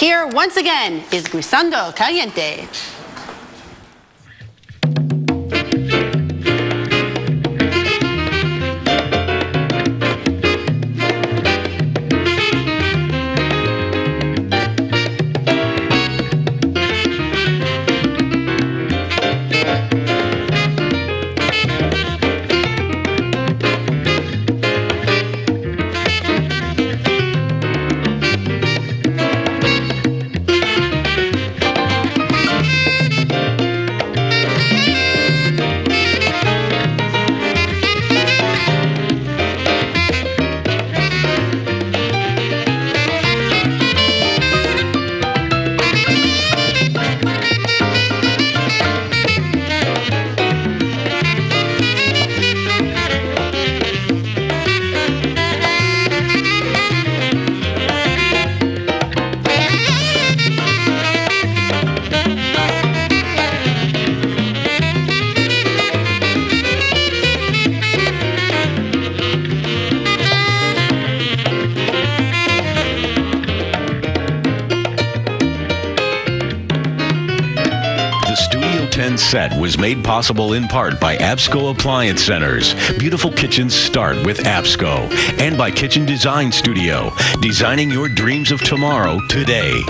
Here, once again, is Guisando Caliente. 10 set was made possible in part by Absco Appliance Centers. Beautiful kitchens start with Absco. And by Kitchen Design Studio, designing your dreams of tomorrow today.